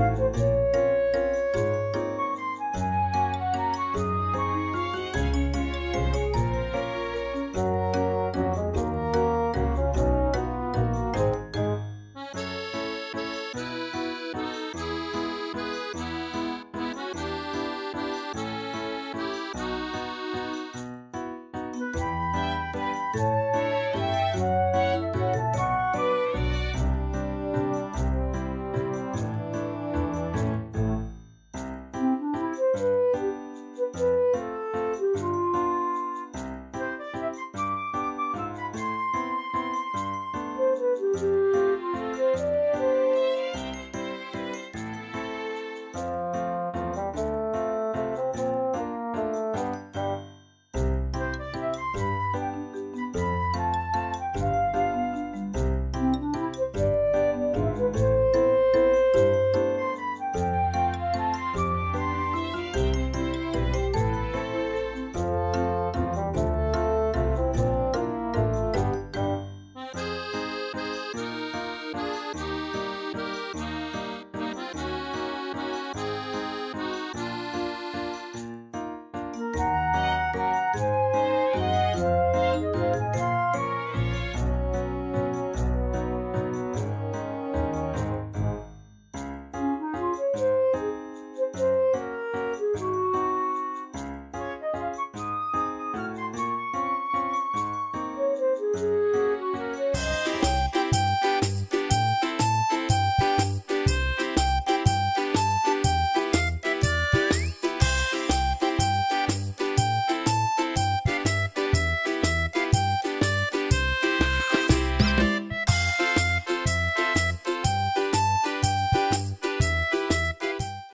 Música